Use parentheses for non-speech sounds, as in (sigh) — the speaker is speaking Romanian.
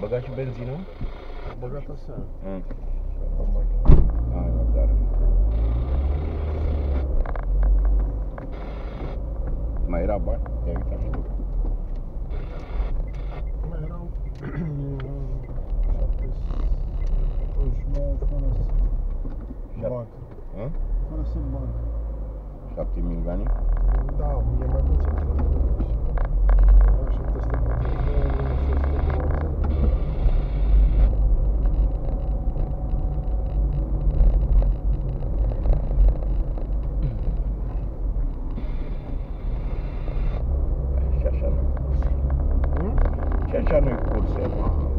băgat și benzină? Am băgat aseară. Mm. Am mai... Hai, mă, dar. Mai era bani? Te-ai uitat și tu? Mai erau (clears throat) 79 fără să Șap- bag. Hă? Fără să bag. 7 milioane? Da, e mai puțin. ya, no hay curso, hermano.